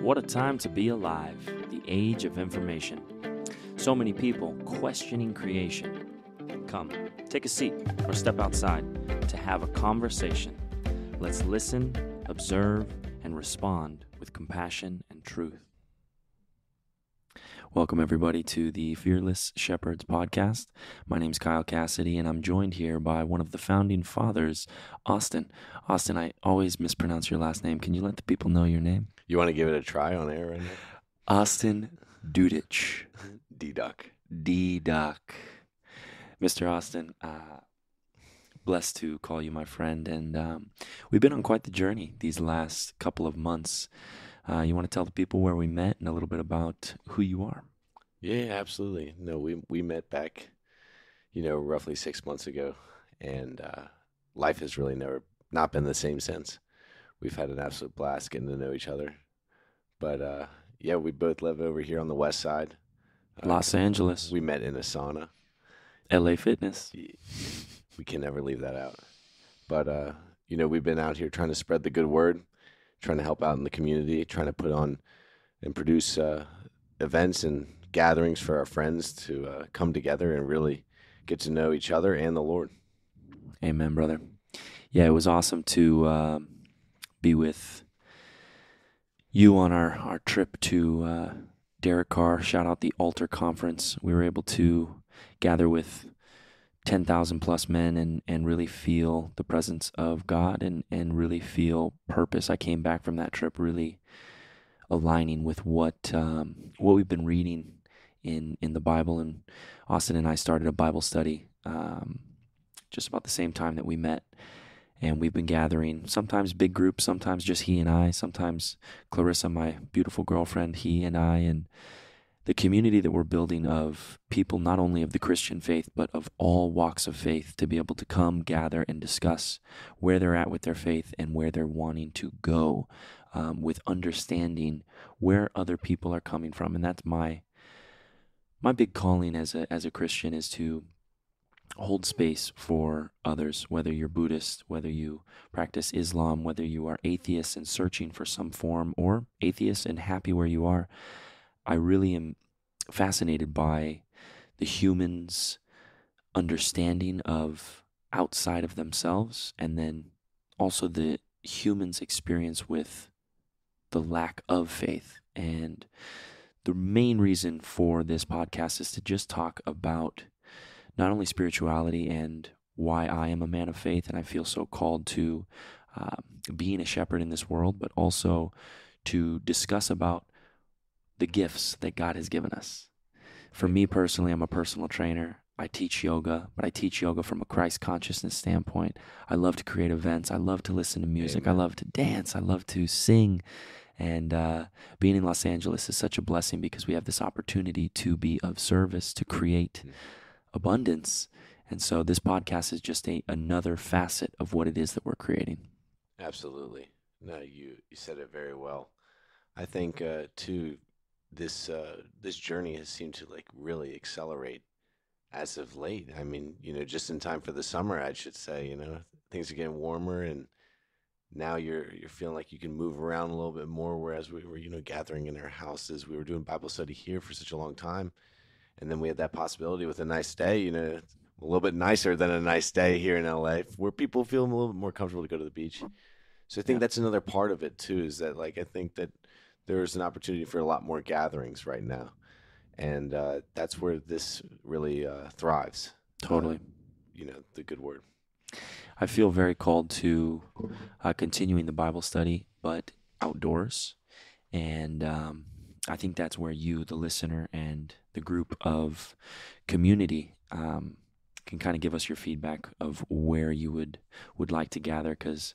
What a time to be alive, the age of information. So many people questioning creation. Come, take a seat or step outside to have a conversation. Let's listen, observe, and respond with compassion and truth. Welcome, everybody, to the Fearless Shepherds podcast. My name is Kyle Cassidy, and I'm joined here by one of the founding fathers, Austin. Austin, I always mispronounce your last name. Can you let the people know your name? You want to give it a try on air right now? Austin Dudich. D Duck. D Duck. Mr. Austin, uh, blessed to call you my friend. And um, we've been on quite the journey these last couple of months. Uh, you want to tell the people where we met and a little bit about who you are? Yeah, absolutely. No, we we met back, you know, roughly six months ago, and uh, life has really never not been the same since. We've had an absolute blast getting to know each other. But uh, yeah, we both live over here on the west side. Uh, Los Angeles, We met in a sauna. LA Fitness. We can never leave that out. But uh, you know, we've been out here trying to spread the good word, trying to help out in the community, trying to put on and produce uh, events and gatherings for our friends to uh, come together and really get to know each other and the Lord. Amen, brother. Yeah, it was awesome to um, be with you on our, our trip to uh, Derek Carr. Shout out the Altar Conference. We were able to gather with 10,000 plus men and, and really feel the presence of God and, and really feel purpose. I came back from that trip really aligning with what um, what we've been reading in, in the Bible. And Austin and I started a Bible study um, just about the same time that we met. And we've been gathering sometimes big groups, sometimes just he and I, sometimes Clarissa, my beautiful girlfriend, he and I, and the community that we're building of people not only of the Christian faith, but of all walks of faith to be able to come, gather, and discuss where they're at with their faith and where they're wanting to go um, with understanding where other people are coming from. And that's my my big calling as a as a Christian is to hold space for others, whether you're Buddhist, whether you practice Islam, whether you are atheist and searching for some form, or atheist and happy where you are. I really am fascinated by the humans' understanding of outside of themselves, and then also the humans' experience with the lack of faith. And the main reason for this podcast is to just talk about not only spirituality and why I am a man of faith and I feel so called to uh, being a shepherd in this world, but also to discuss about the gifts that God has given us. For me personally, I'm a personal trainer. I teach yoga, but I teach yoga from a Christ consciousness standpoint. I love to create events. I love to listen to music. Amen. I love to dance. I love to sing. And uh, being in Los Angeles is such a blessing because we have this opportunity to be of service, to create abundance. And so this podcast is just a another facet of what it is that we're creating. Absolutely. No, you you said it very well. I think uh, too this uh, this journey has seemed to like really accelerate as of late. I mean, you know, just in time for the summer, I should say. You know, things are getting warmer, and now you're you're feeling like you can move around a little bit more. Whereas we were, you know, gathering in our houses, we were doing Bible study here for such a long time, and then we had that possibility with a nice day. You know, a little bit nicer than a nice day here in LA, where people feel a little bit more comfortable to go to the beach. So I think Yeah. that's another part of it too. Is that like I think that there's an opportunity for a lot more gatherings right now, and uh, that's where this really uh, thrives. Totally. You know, the good word. I feel very called to uh, continuing the Bible study, but outdoors. And um, I think that's where you, the listener, and the group of community um, can kind of give us your feedback of where you would would like to gather. Because,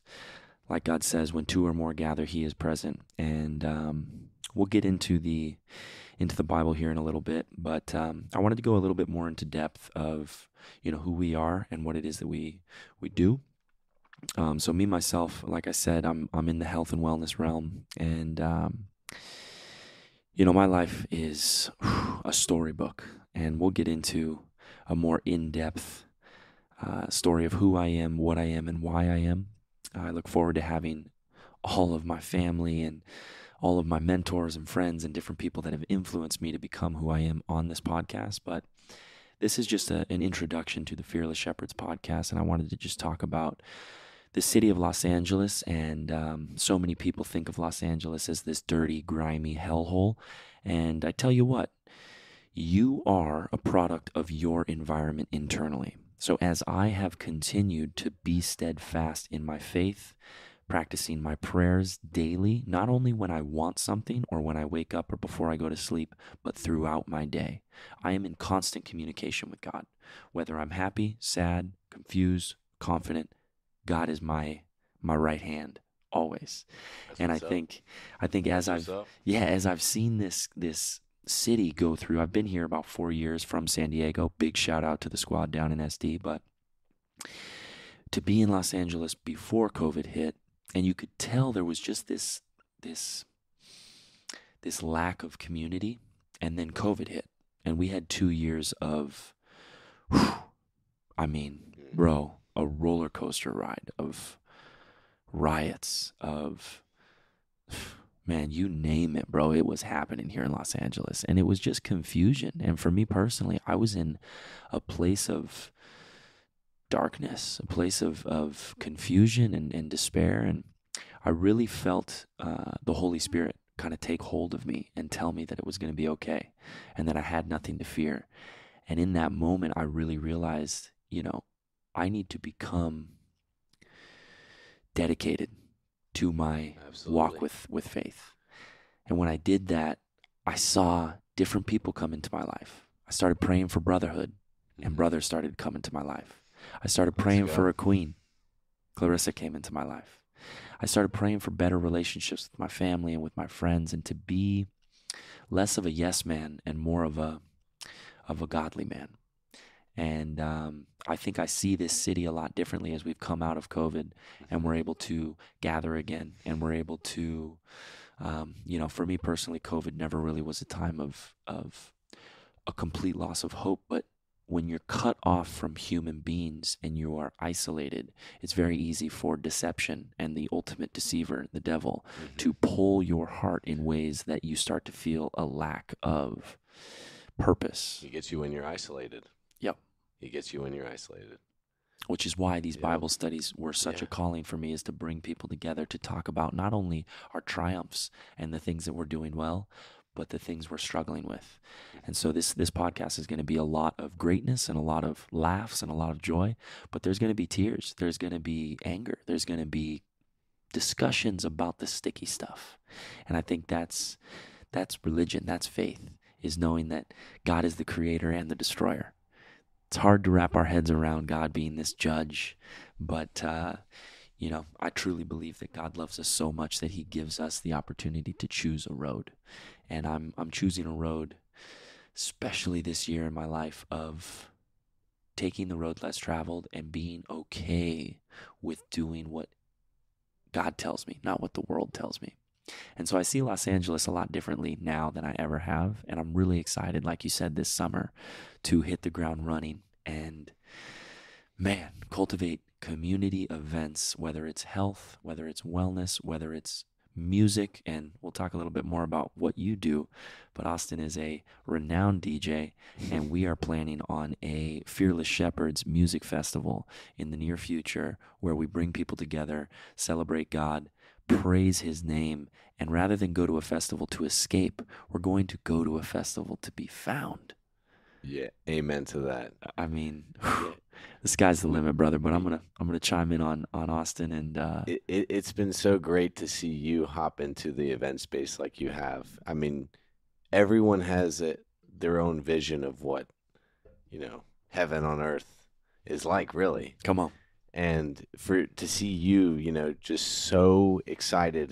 like God says, when two or more gather, He is present. And um, we'll get into the into the Bible here in a little bit, but um, I wanted to go a little bit more into depth of you know who we are and what it is that we we do. Um, so me myself, like I said, I'm I'm in the health and wellness realm, and um, you know my life is a storybook, and we'll get into a more in depth uh, story of who I am, what I am, and why I am. I look forward to having all of my family and all of my mentors and friends and different people that have influenced me to become who I am on this podcast. But this is just a, an introduction to the Fearless Shepherds podcast, and I wanted to just talk about the city of Los Angeles. And um, so many people think of Los Angeles as this dirty, grimy hellhole. And I tell you what, you are a product of your environment internally. So as I have continued to be steadfast in my faith, practicing my prayers daily, not only when I want something or when I wake up or before I go to sleep, but throughout my day. I am in constant communication with God. Whether I'm happy, sad, confused, confident, God is my my right hand always. That's and I up. think I think as I've up. yeah, as I've seen this this city go through, I've been here about four years from San Diego. Big shout out to the squad down in SD, but to be in Los Angeles before COVID hit, and you could tell there was just this this this lack of community, and then COVID hit, and we had two years of, I mean, Mhm. bro, a roller coaster ride of riots of man, you name it, bro. It was happening here in Los Angeles. And it was just confusion. And for me personally, I was in a place of darkness, a place of, of confusion and, and despair. And I really felt uh, the Holy Spirit kind of take hold of me and tell me that it was going to be okay and that I had nothing to fear. And in that moment, I really realized, you know, I need to become dedicated to my Absolutely. walk with with faith. And when I did that, I saw different people come into my life. I started praying for brotherhood, and Mhm. brothers started coming to my life. I started praying for a queen. Clarissa came into my life. I started praying for better relationships with my family and with my friends and to be less of a yes man and more of a of a godly man. And um, I think I see this city a lot differently as we've come out of COVID and we're able to gather again and we're able to, um, you know, for me personally, COVID never really was a time of, of a complete loss of hope. But when you're cut off from human beings and you are isolated, it's very easy for deception and the ultimate deceiver, the devil, Mhm. to pull your heart in ways that you start to feel a lack of purpose. He gets you when you're isolated. He gets you when you're isolated. which is why these Yeah. Bible studies were such a calling for me is to bring people together to talk about not only our triumphs and the things that we're doing well, but the things we're struggling with. And so this this podcast is going to be a lot of greatness and a lot of laughs and a lot of joy, but there's going to be tears, there's going to be anger, there's going to be discussions about the sticky stuff. And I think that's that's religion, that's faith, is knowing that God is the creator and the destroyer it's hard to wrap our heads around God being this judge, but uh, you know, I truly believe that God loves us so much that He gives us the opportunity to choose a road, and I'm I'm choosing a road, especially this year in my life of taking the road less traveled and being okay with doing what God tells me, not what the world tells me. And so I see Los Angeles a lot differently now than I ever have. And I'm really excited, like you said, this summer to hit the ground running and, man, cultivate community events, whether it's health, whether it's wellness, whether it's music. And we'll talk a little bit more about what you do. But Austin is a renowned DJ, and we are planning on a Fearless Shepherds music festival in the near future where we bring people together, celebrate God, praise his name, and rather than go to a festival to escape, we're going to go to a festival to be found. Yeah. Amen to that. I mean, Yeah. the sky's the limit, brother. But I'm gonna I'm gonna chime in on on Austin and uh, It, it, it's been so great to see you hop into the event space like you have. I mean, everyone has a, their own vision of what, you know, heaven on earth is like, really. come on, and for to see you you know just so excited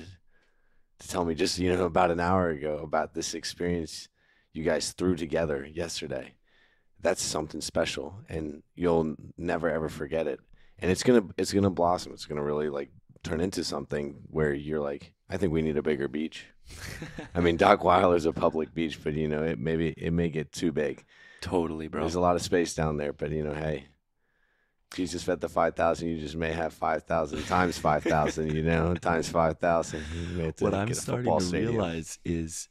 to tell me just you know about an hour ago about this experience you guys threw together yesterday. That's something special and you'll never ever forget it. And it's gonna it's gonna blossom. It's gonna really like turn into something where you're like i think we need a bigger beach. I mean Dockweiler's a public beach but you know it maybe it may get too big. Totally, bro. there's a lot of space down there but you know hey Jesus fed the five thousand. You just may have five thousand times five thousand. You know, times five thousand. What I'm starting to stadium. realize is,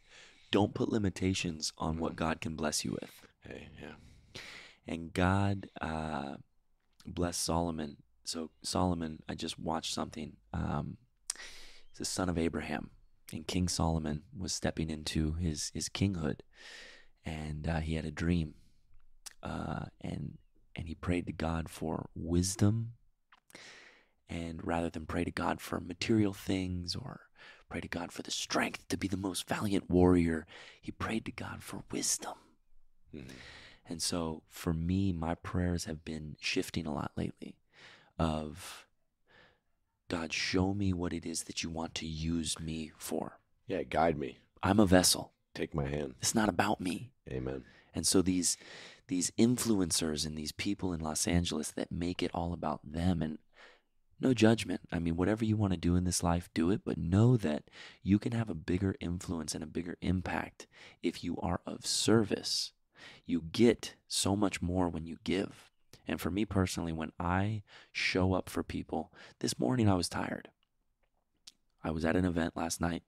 don't put limitations on what God can bless you with. Hey, yeah. And God uh, bless Solomon. So Solomon, I just watched something. Um, he's the son of Abraham, and King Solomon was stepping into his his kinghood, and uh, he had a dream, uh, and and he prayed to God for wisdom. And rather than pray to God for material things or pray to God for the strength to be the most valiant warrior, he prayed to God for wisdom. Mm-hmm. And so for me, my prayers have been shifting a lot lately of God, show me what it is that you want to use me for. Yeah, guide me. I'm a vessel. Take my hand. It's not about me. Amen. And so these these influencers and these people in Los Angeles that make it all about them and no judgment. I mean, whatever you want to do in this life, do it, but know that you can have a bigger influence and a bigger impact if you are of service. You get so much more when you give. And for me personally, when I show up for people, this morning I was tired. I was at an event last night,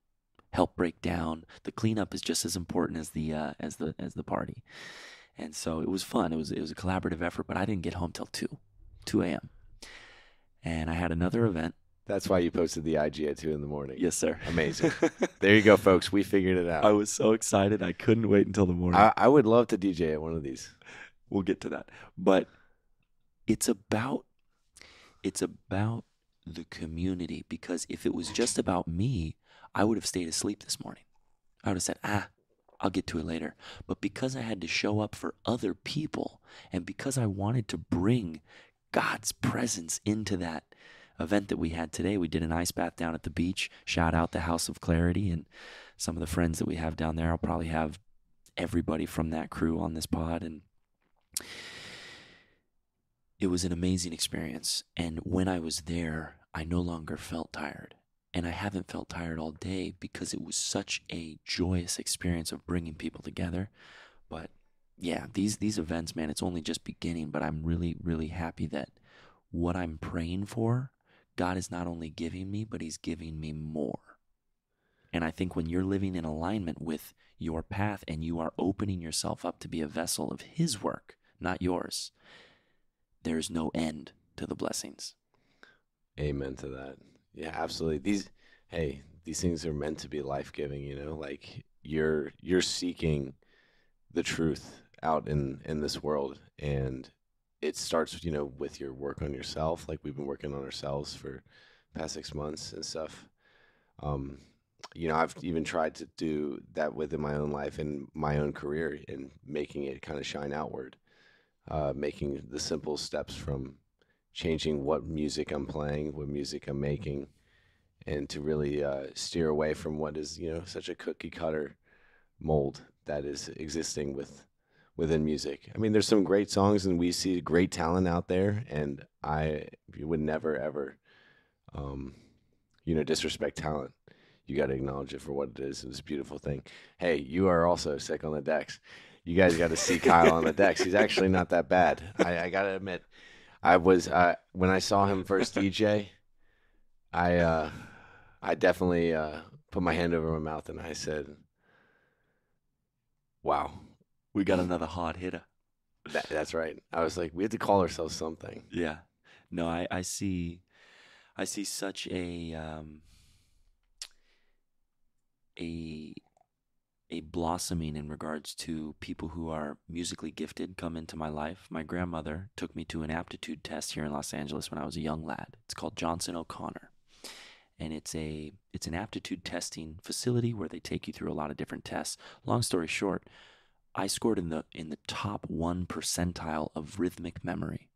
help break down. The cleanup is just as important as the uh, as the as the party. And so it was fun. It was it was a collaborative effort, but I didn't get home till two, two a.m. And I had another event. That's why you posted the IG at two in the morning. Yes, sir. Amazing. there you go, folks. We figured it out. I was so excited. I couldn't wait until the morning. I, I would love to DJ at one of these. We'll get to that. But it's about it's about the community because if it was just about me, I would have stayed asleep this morning. I would have said, ah, I'll get to it later. But because I had to show up for other people and because I wanted to bring God's presence into that event that we had today, we did an ice bath down at the beach. Shout out the House of Clarity and some of the friends that we have down there. I'll probably have everybody from that crew on this pod and it was an amazing experience. And when I was there, I no longer felt tired. And I haven't felt tired all day because it was such a joyous experience of bringing people together. But yeah, these these events, man, it's only just beginning, but I'm really really happy that what I'm praying for, God is not only giving me, but he's giving me more. And I think when you're living in alignment with your path and you are opening yourself up to be a vessel of his work, not yours, there's no end to the blessings. Amen to that. Yeah, absolutely. These hey, these things are meant to be life-giving, you know? Like you're you're seeking the truth out in in this world and it starts, you know, with your work on yourself. Like we've been working on ourselves for past 6 months and stuff. Um you know, I've even tried to do that within my own life and my own career and making it kind of shine outward. Uh, making the simple steps from changing what music I'm playing, what music I'm making, and to really uh, steer away from what is you know such a cookie cutter mold that is existing with within music. I mean, there's some great songs, and we see great talent out there, and I would never ever, um, you know, disrespect talent. You got to acknowledge it for what it is. It's a beautiful thing. Hey, you are also sick on the decks. You guys got to see Kyle on the decks. He's actually not that bad. I, I got to admit. I was uh, when I saw him first DJ, I uh, I definitely uh, put my hand over my mouth and I said, "Wow, we got another hard hitter." That, that's right. I was like, we had to call ourselves something. Yeah. No, I, I see, I see such a um, a a blossoming in regards to people who are musically gifted come into my life. My grandmother took me to an aptitude test here in Los Angeles when I was a young lad. It's called Johnson O'Connor. And it's a it's an aptitude testing facility where they take you through a lot of different tests. Long story short, I scored in the in the top 1 percentile of rhythmic memory.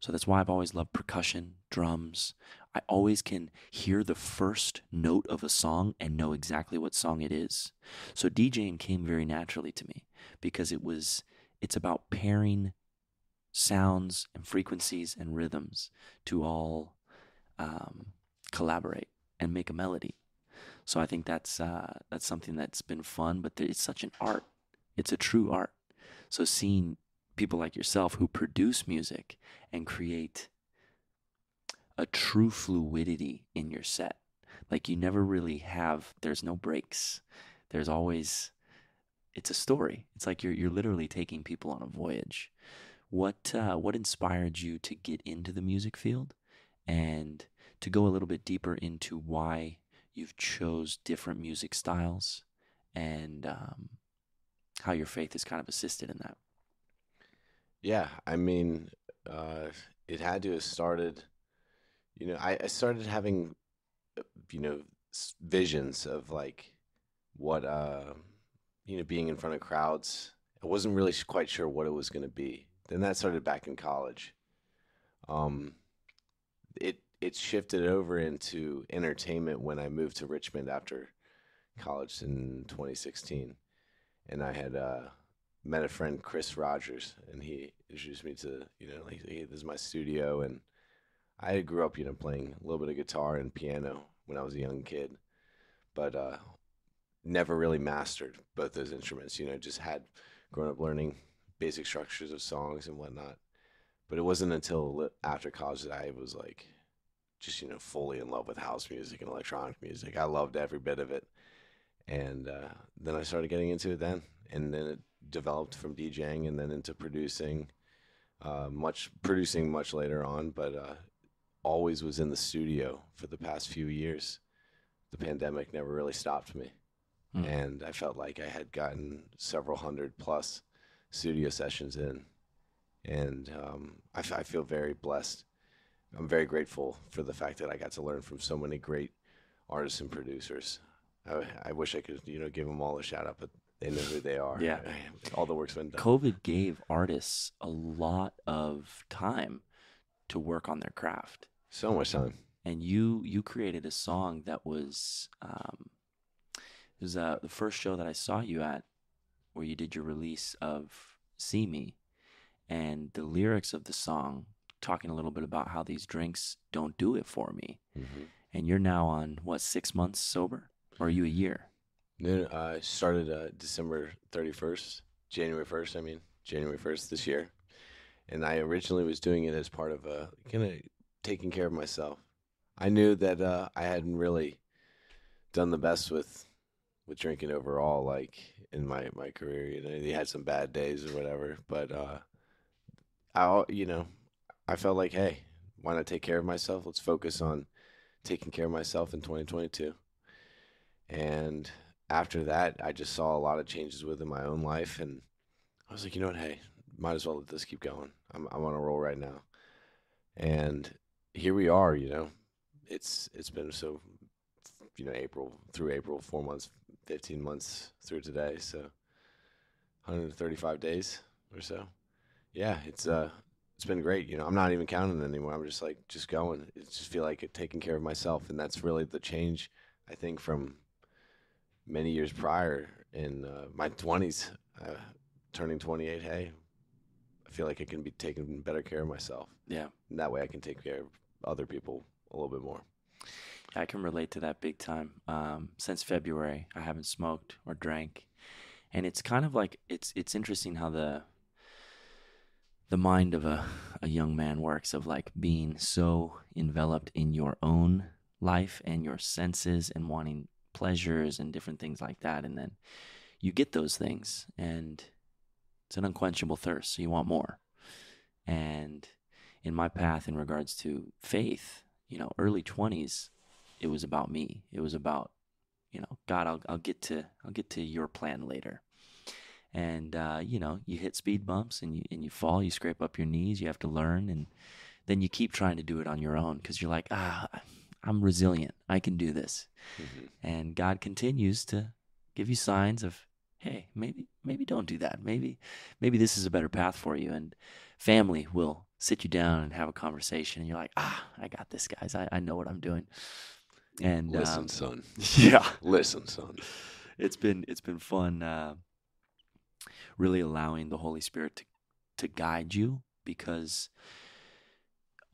So that's why I've always loved percussion, drums. I always can hear the first note of a song and know exactly what song it is. So DJing came very naturally to me because it was it's about pairing sounds and frequencies and rhythms to all um, collaborate and make a melody. So I think that's uh, that's something that's been fun, but it's such an art. It's a true art. So seeing people like yourself who produce music and create a true fluidity in your set. Like you never really have there's no breaks. There's always it's a story. It's like you're you're literally taking people on a voyage. What uh, what inspired you to get into the music field and to go a little bit deeper into why you've chose different music styles and um, how your faith has kind of assisted in that. Yeah, I mean, uh, it had to have started. You know, I, I started having, uh, you know, visions of like what, uh, you know, being in front of crowds. I wasn't really quite sure what it was going to be. Then that started back in college. Um, it it shifted over into entertainment when I moved to Richmond after college in 2016, and I had uh, met a friend Chris Rogers, and he introduced me to you know like hey, this is my studio, and I grew up you know playing a little bit of guitar and piano when I was a young kid, but uh, never really mastered both those instruments. You know, just had grown up learning basic structures of songs and whatnot. But it wasn't until after college that I was like, just you know, fully in love with house music and electronic music. I loved every bit of it, and uh, then I started getting into it then, and then it developed from DJing and then into producing. Uh, much producing much later on, but uh, always was in the studio for the past few years. The pandemic never really stopped me, Mm. and I felt like I had gotten several hundred plus studio sessions in, and um, I, f- I feel very blessed. I'm very grateful for the fact that I got to learn from so many great artists and producers. I, I wish I could, you know, give them all a shout out, but they know who they are. Yeah. all the work's been done. COVID gave artists a lot of time to work on their craft. So much time. and you you created a song that was um, it was uh, the first show that I saw you at, where you did your release of "See Me," and the lyrics of the song talking a little bit about how these drinks don't do it for me. Mm-hmm. And you're now on what six months sober, or are you a year? Then I started uh, December 31st, January 1st, I mean, January 1st this year. And I originally was doing it as part of uh, kind of taking care of myself. I knew that uh, I hadn't really done the best with with drinking overall, like in my, my career. You know, you had some bad days or whatever, but uh, I, you know, I felt like, hey, why not take care of myself? Let's focus on taking care of myself in 2022. And after that, I just saw a lot of changes within my own life, and I was like, you know what? Hey, might as well let this keep going. I'm I'm on a roll right now, and here we are. You know, it's it's been so, you know, April through April, four months, fifteen months through today, so 135 days or so. Yeah, it's uh, it's been great. You know, I'm not even counting anymore. I'm just like just going. It just feel like taking care of myself, and that's really the change. I think from many years prior in uh, my 20s, uh, turning 28. Hey, I feel like I can be taking better care of myself. Yeah, And that way, I can take care of other people a little bit more. I can relate to that big time. Um, since February, I haven't smoked or drank, and it's kind of like it's it's interesting how the the mind of a, a young man works of like being so enveloped in your own life and your senses and wanting pleasures and different things like that and then you get those things and it's an unquenchable thirst so you want more. And in my path in regards to faith you know early 20s it was about me. It was about you know god i'll, I'll get to i'll get to your plan later. And uh, you know you hit speed bumps and you and you fall you scrape up your knees you have to learn and then you keep trying to do it on your own because you're like ah i'm resilient. I can do this. And god continues to give you signs of hey maybe maybe don't do that. Maybe maybe this is a better path for you. And family will sit you down and have a conversation and you're like ah i got this guys. I, I know what i'm doing. And Listen, um, son. yeah. Listen, son. it's been it's been fun uh, really allowing the holy spirit to, to guide you because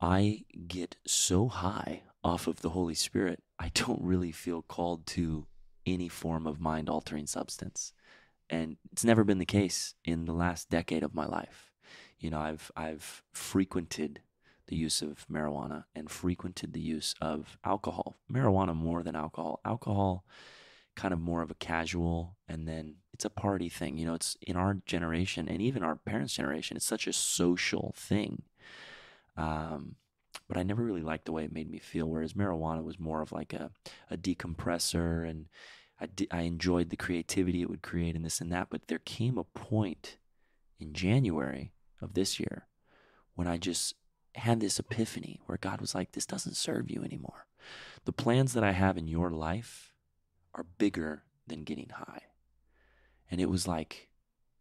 i get so high off of the holy spirit i don't really feel called to any form of mind altering substance and it's never been the case in the last decade of my life You know, I've I've frequented the use of marijuana and frequented the use of alcohol. Marijuana more than alcohol. Alcohol kind of more of a casual and then it's a party thing. You know, it's in our generation and even our parents' generation, it's such a social thing. Um, but I never really liked the way it made me feel. Whereas marijuana was more of like a, a decompressor, and I, di- I enjoyed the creativity it would create and this and that. But there came a point in January of this year when I just had this epiphany where God was like, This doesn't serve you anymore. The plans that I have in your life are bigger than getting high. And it was like,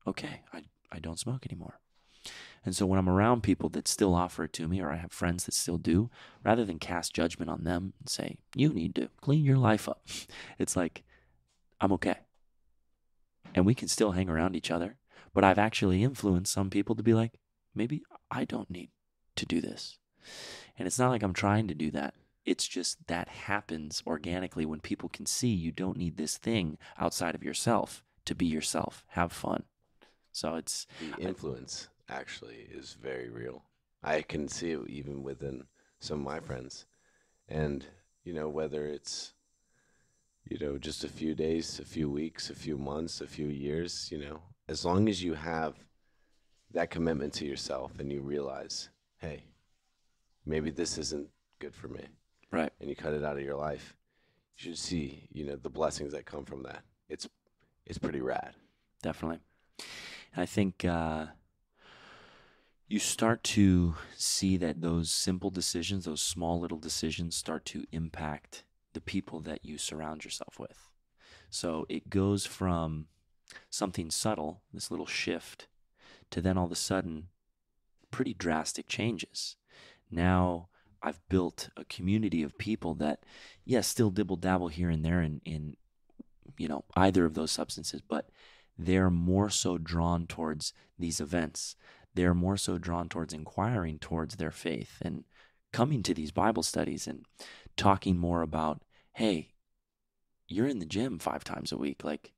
okay, I, I don't smoke anymore. And so when I'm around people that still offer it to me, or I have friends that still do, rather than cast judgment on them and say, you need to clean your life up, it's like, I'm okay. And we can still hang around each other. But I've actually influenced some people to be like, maybe I don't need to do this. And it's not like I'm trying to do that. It's just that happens organically when people can see you don't need this thing outside of yourself to be yourself. Have fun. So it's The influence actually is very real. I can see it even within some of my friends. And, you know, whether it's, you know, just a few days, a few weeks, a few months, a few years, you know, as long as you have that commitment to yourself and you realize, hey, maybe this isn't good for me, right. and you cut it out of your life, you should see, you know, the blessings that come from that. It's it's pretty rad. definitely. I think uh, you start to see that those simple decisions, those small little decisions, start to impact the people that you surround yourself with. So it goes from something subtle, this little shift, to then all of a sudden pretty drastic changes. Now I've built a community of people that, yes, still dibble dabble here and there in, in you know, either of those substances, but they're more so drawn towards these events. They're more so drawn towards inquiring towards their faith and coming to these Bible studies and talking more about, hey, you're in the gym five times a week. Like,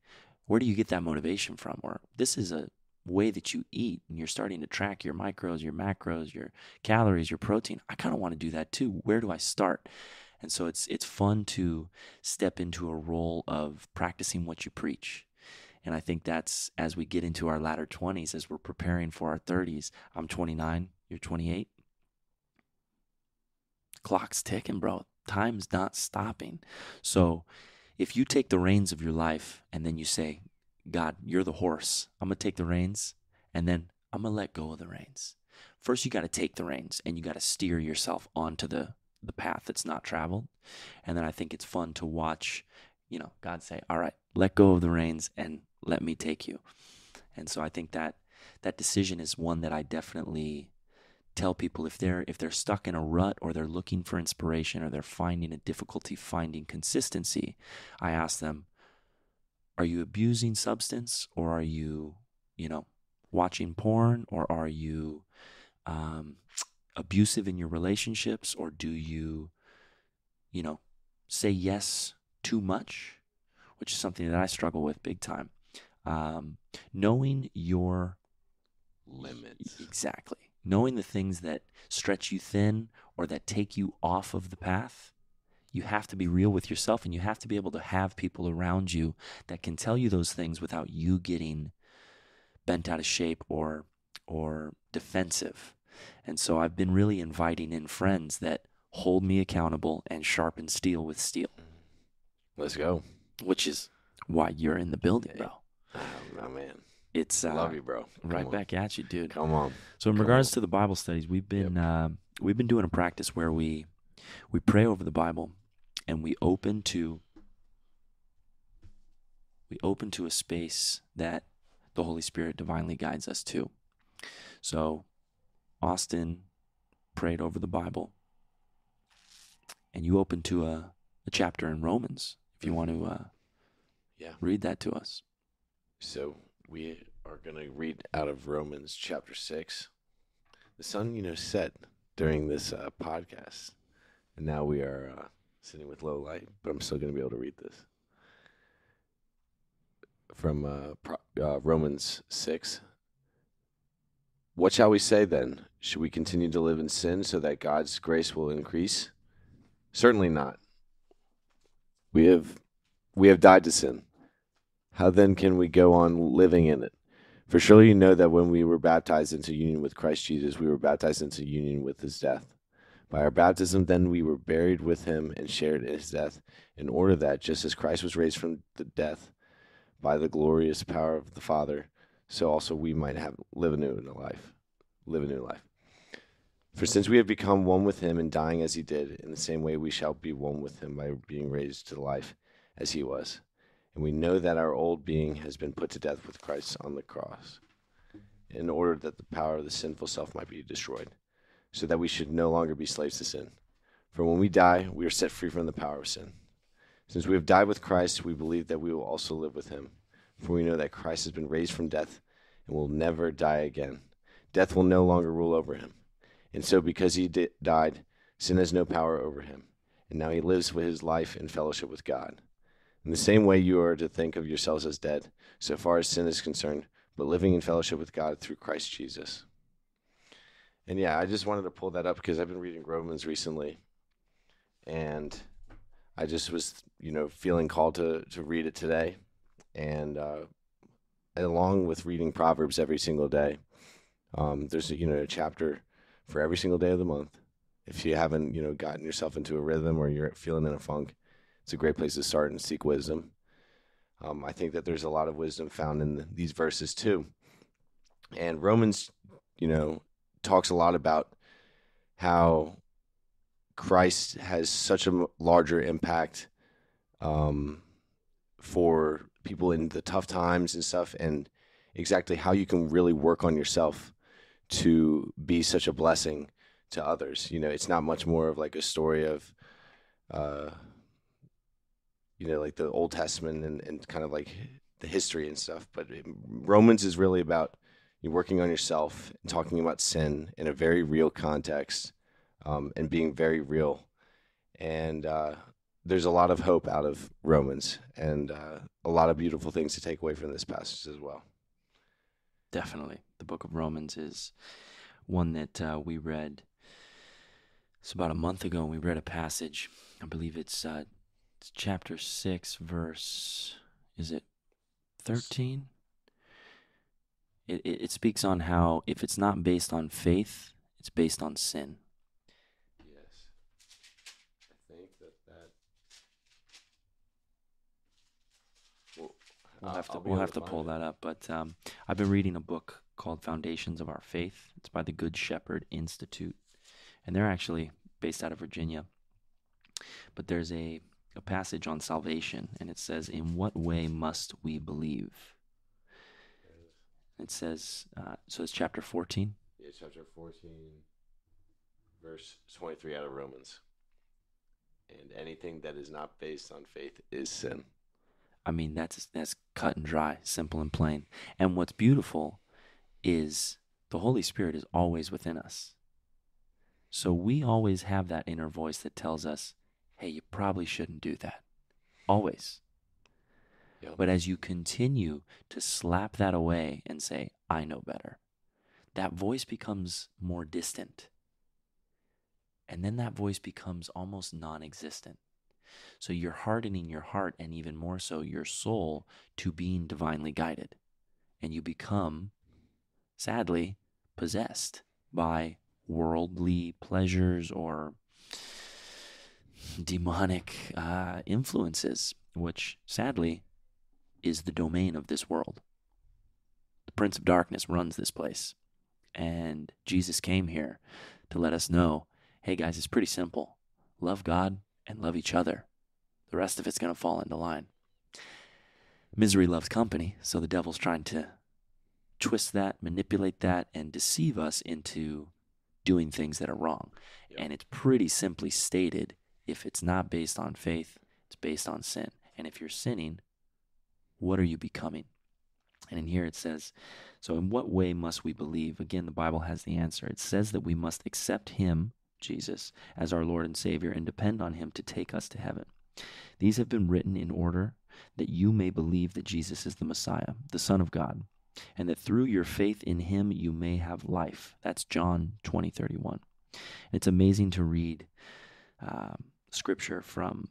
where do you get that motivation from? Or this is a way that you eat and you're starting to track your micros, your macros, your calories, your protein. I kind of want to do that too. Where do I start? And so it's it's fun to step into a role of practicing what you preach. And I think that's as we get into our latter 20s, as we're preparing for our 30s. I'm 29, you're 28. Clock's ticking, bro. Time's not stopping. So if you take the reins of your life and then you say, God, you're the horse, I'm going to take the reins and then I'm going to let go of the reins. First, you got to take the reins and you got to steer yourself onto the, the path that's not traveled. And then I think it's fun to watch, you know, God say, all right, let go of the reins and let me take you. And so I think that that decision is one that I definitely tell people if they're if they're stuck in a rut or they're looking for inspiration or they're finding a difficulty finding consistency, I ask them, are you abusing substance or are you, you know, watching porn or are you um, abusive in your relationships or do you, you know, say yes too much, which is something that I struggle with big time. Um, knowing your Limits. Exactly. Knowing the things that stretch you thin or that take you off of the path, you have to be real with yourself and you have to be able to have people around you that can tell you those things without you getting bent out of shape or or defensive. And so I've been really inviting in friends that hold me accountable and sharpen steel with steel, Let's go. which is why you're in the building, bro. Oh, man. It's uh, Love you, bro. Come right on. back at you, dude. Come on. So in Come regards on. to the Bible studies, we've been uh, we've been doing a practice where we we pray over the Bible and we open to we open to a space that the Holy Spirit divinely guides us to. So Austin prayed over the Bible and you open to a, a chapter in Romans if you want to uh, Yeah. read that to us. So we are going to read out of Romans chapter 6. The sun, you know, set during this uh, podcast. And now we are uh, sitting with low light, but I'm still going to be able to read this. From uh, Pro- uh, Romans 6, what shall we say then? Should we continue to live in sin so that God's grace will increase? Certainly not. We have we have died to sin. How then can we go on living in it? For surely you know that when we were baptized into union with Christ Jesus, we were baptized into union with his death. By our baptism, then we were buried with him and shared in his death, in order that, just as Christ was raised from the death by the glorious power of the Father, so also we might have live a new life. Live a new life. For since we have become one with him in dying as he did, in the same way we shall be one with him by being raised to life as he was. And we know that our old being has been put to death with Christ on the cross, in order that the power of the sinful self might be destroyed so that we should no longer be slaves to sin. For when we die, we are set free from the power of sin. Since we have died with Christ, we believe that we will also live with him. For we know that Christ has been raised from death and will never die again. Death will no longer rule over him. And so, because he di- died, sin has no power over him. And now he lives with his life in fellowship with God. In the same way, you are to think of yourselves as dead, so far as sin is concerned, but living in fellowship with God through Christ Jesus. And yeah, I just wanted to pull that up because I've been reading Romans recently, and I just was, you know, feeling called to to read it today, and uh, along with reading Proverbs every single day, um, there's a, you know a chapter for every single day of the month. If you haven't, you know, gotten yourself into a rhythm or you're feeling in a funk, it's a great place to start and seek wisdom. Um, I think that there's a lot of wisdom found in the, these verses too. And Romans, you know, talks a lot about how Christ has such a larger impact um, for people in the tough times and stuff, and exactly how you can really work on yourself to be such a blessing to others. You know, it's not much more of like a story of, uh, you know, like the Old Testament and, and kind of like the history and stuff. But Romans is really about you're working on yourself and talking about sin in a very real context um, and being very real. And uh, there's a lot of hope out of Romans and uh, a lot of beautiful things to take away from this passage as well. Definitely. The book of Romans is one that uh, we read. It's about a month ago, and we read a passage. I believe it's, uh, it's chapter 6, verse, is it 13? It, it, it speaks on how if it's not based on faith, it's based on sin. Yes. I think that that. Well, We'll have to we'll have to pull it. that up. But um, I've been reading a book called Foundations of Our Faith. It's by the Good Shepherd Institute, and they're actually based out of Virginia. But there's a a passage on salvation, and it says, "In what way must we believe?" It says, uh, so it's chapter 14. Yeah, chapter 14, verse 23 out of Romans. And anything that is not based on faith is sin. I mean, that's that's cut and dry, simple and plain. And what's beautiful is the Holy Spirit is always within us. So we always have that inner voice that tells us, "Hey, you probably shouldn't do that." Always. Yep. But as you continue to slap that away and say, "I know better," that voice becomes more distant. And then that voice becomes almost non-existent. So you're hardening your heart and even more so your soul to being divinely guided. And you become, sadly, possessed by worldly pleasures or demonic uh, influences, which sadly is the domain of this world. The Prince of Darkness runs this place. And Jesus came here to let us know hey, guys, it's pretty simple love God and love each other. The rest of it's going to fall into line. Misery loves company, so the devil's trying to twist that, manipulate that, and deceive us into doing things that are wrong. Yep. And it's pretty simply stated if it's not based on faith, it's based on sin. And if you're sinning, what are you becoming? And in here it says, So in what way must we believe? Again, the Bible has the answer. It says that we must accept Him, Jesus, as our Lord and Savior and depend on Him to take us to heaven. These have been written in order that you may believe that Jesus is the Messiah, the Son of God, and that through your faith in him you may have life. That's John 20, 31. It's amazing to read um, scripture from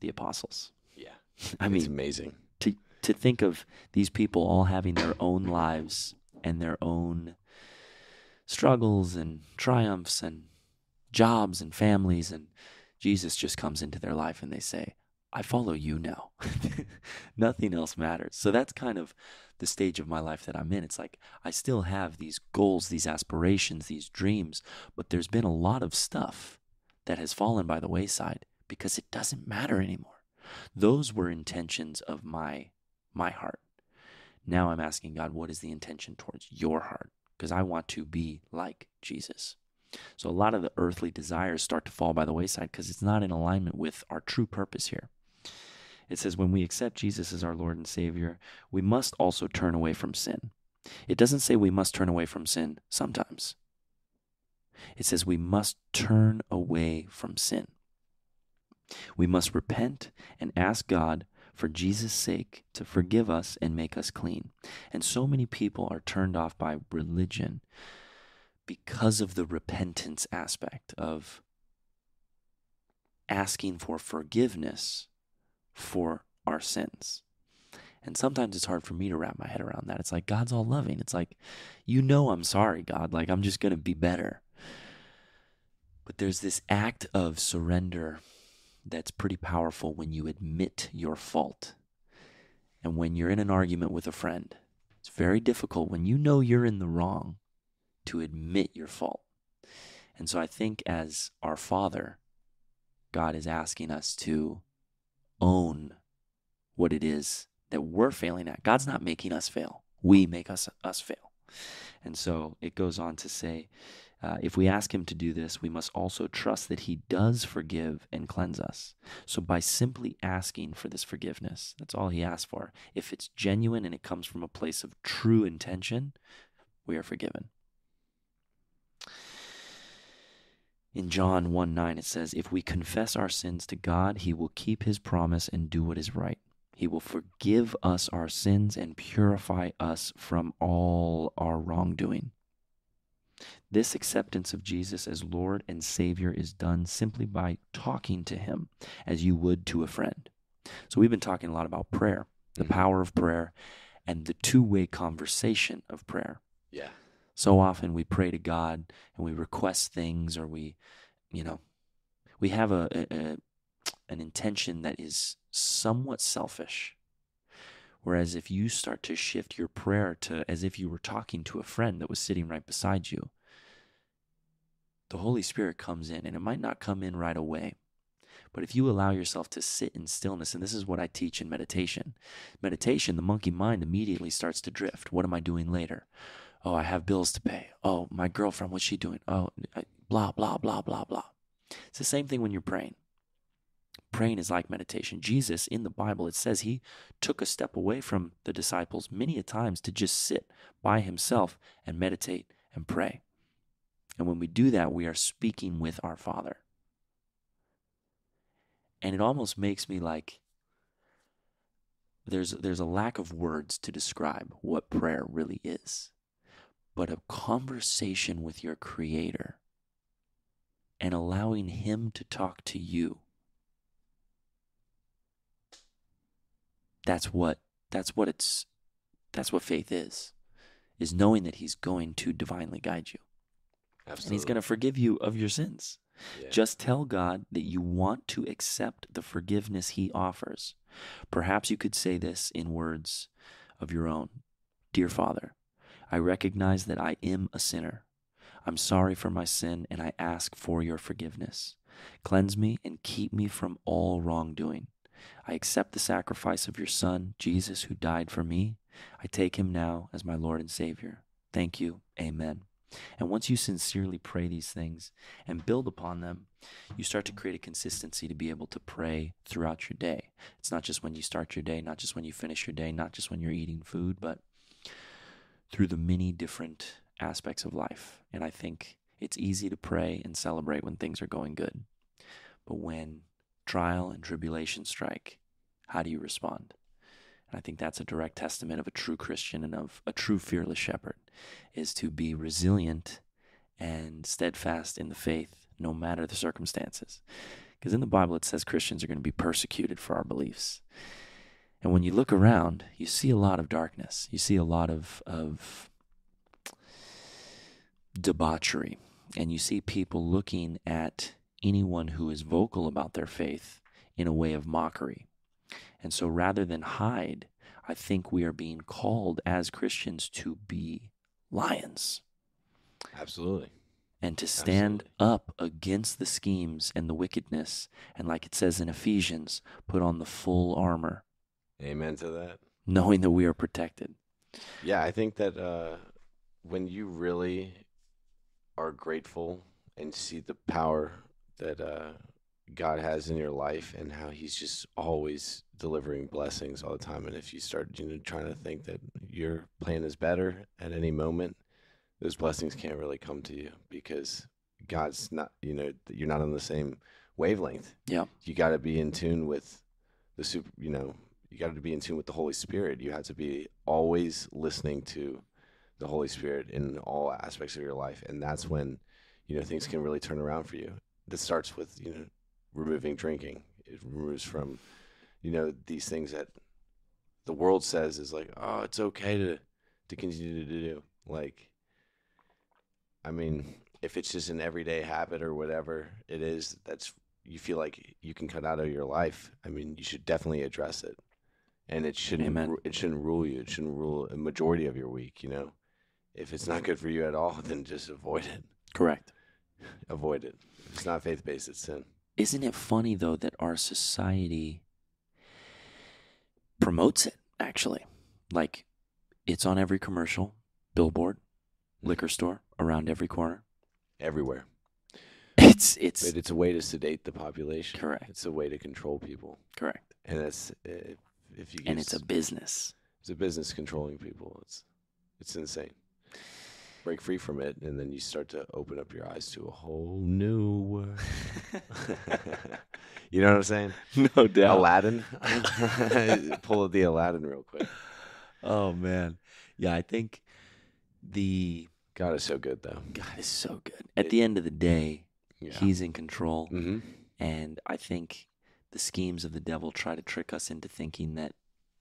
the apostles. Yeah. I mean, it's amazing. to to think of these people all having their own lives and their own struggles and triumphs and jobs and families and Jesus just comes into their life and they say, I follow you now. Nothing else matters. So that's kind of the stage of my life that I'm in. It's like I still have these goals, these aspirations, these dreams, but there's been a lot of stuff that has fallen by the wayside because it doesn't matter anymore. Those were intentions of my my heart. Now I'm asking God, what is the intention towards your heart? Because I want to be like Jesus. So a lot of the earthly desires start to fall by the wayside because it's not in alignment with our true purpose here. It says, when we accept Jesus as our Lord and Savior, we must also turn away from sin. It doesn't say we must turn away from sin sometimes. It says we must turn away from sin. We must repent and ask God for Jesus' sake to forgive us and make us clean. And so many people are turned off by religion because of the repentance aspect of asking for forgiveness for our sins. And sometimes it's hard for me to wrap my head around that. It's like God's all loving. It's like, you know, I'm sorry, God. Like, I'm just going to be better. But there's this act of surrender that's pretty powerful when you admit your fault. And when you're in an argument with a friend, it's very difficult when you know you're in the wrong to admit your fault. And so I think as our Father, God is asking us to own what it is that we're failing at. God's not making us fail. We make us us fail. And so it goes on to say, uh, if we ask him to do this, we must also trust that he does forgive and cleanse us. So by simply asking for this forgiveness, that's all he asks for. If it's genuine and it comes from a place of true intention, we are forgiven. In John 1 9, it says, If we confess our sins to God, he will keep his promise and do what is right. He will forgive us our sins and purify us from all our wrongdoing. This acceptance of Jesus as Lord and Savior is done simply by talking to Him as you would to a friend. So, we've been talking a lot about prayer, the Mhm. power of prayer, and the two way conversation of prayer. Yeah. So often we pray to God and we request things, or we, you know, we have a, a, a an intention that is somewhat selfish. Whereas if you start to shift your prayer to as if you were talking to a friend that was sitting right beside you, the Holy Spirit comes in, and it might not come in right away. But if you allow yourself to sit in stillness, and this is what I teach in meditation, meditation, the monkey mind immediately starts to drift. What am I doing later? Oh, I have bills to pay. Oh, my girlfriend, what's she doing? Oh, blah, blah, blah, blah, blah. It's the same thing when you're praying. Praying is like meditation. Jesus, in the Bible, it says he took a step away from the disciples many a times to just sit by himself and meditate and pray. And when we do that, we are speaking with our Father. And it almost makes me like there's there's a lack of words to describe what prayer really is. But a conversation with your creator and allowing him to talk to you. That's what that's what it's that's what faith is. Is knowing that he's going to divinely guide you Absolutely. and he's going to forgive you of your sins. Yeah. Just tell God that you want to accept the forgiveness He offers. Perhaps you could say this in words of your own Dear Father, I recognize that I am a sinner. I'm sorry for my sin and I ask for your forgiveness. Cleanse me and keep me from all wrongdoing. I accept the sacrifice of your Son, Jesus, who died for me. I take him now as my Lord and Savior. Thank you. Amen. And once you sincerely pray these things and build upon them, you start to create a consistency to be able to pray throughout your day. It's not just when you start your day, not just when you finish your day, not just when you're eating food, but through the many different aspects of life. And I think it's easy to pray and celebrate when things are going good. But when trial and tribulation strike, how do you respond? And I think that's a direct testament of a true Christian and of a true fearless shepherd is to be resilient and steadfast in the faith no matter the circumstances. Because in the Bible it says Christians are going to be persecuted for our beliefs. And when you look around, you see a lot of darkness. You see a lot of of debauchery. And you see people looking at anyone who is vocal about their faith in a way of mockery. And so rather than hide, I think we are being called as Christians to be lions Absolutely. and to stand Absolutely. up against the schemes and the wickedness. And like it says in Ephesians, put on the full armor, Amen to that. knowing that we are protected. Yeah, I think that uh, when you really are grateful and see the power that uh, God has in your life and how He's just always delivering blessings all the time, and if you start you know trying to think that your plan is better at any moment, those blessings can't really come to you because God's not you know you're not on the same wavelength. Yeah. you got to be in tune with the super. You know, you got to be in tune with the Holy Spirit. You have to be always listening to the Holy Spirit in all aspects of your life, and that's when you know things can really turn around for you. This starts with you know removing drinking. It removes from you know these things that the world says is like, oh, it's okay to to continue to do. Like, I mean, if it's just an everyday habit or whatever it is, that's you feel like you can cut out of your life. I mean, you should definitely address it, and it shouldn't Amen. it shouldn't rule you. It shouldn't rule a majority of your week. You know, if it's not good for you at all, then just avoid it. Correct. Avoid it. If it's not faith based, it's sin. Isn't it funny though that our society promotes it actually? Like it's on every commercial, billboard, liquor store, around every corner. Everywhere. It's it's But it's a way to sedate the population. correct. It's a way to control people, Correct. and it's if, uh, if you And it's a business. it's a business controlling people. It's it's insane. Break free from it, and then you start to open up your eyes to a whole new world. you know what I'm saying? no doubt. Aladdin. Pull the Aladdin real quick. Oh man. Yeah, I think the God is so good, though. God is so good. At It- the end of the day, Yeah. he's in control. hmm And I think the schemes of the devil try to trick us into thinking that,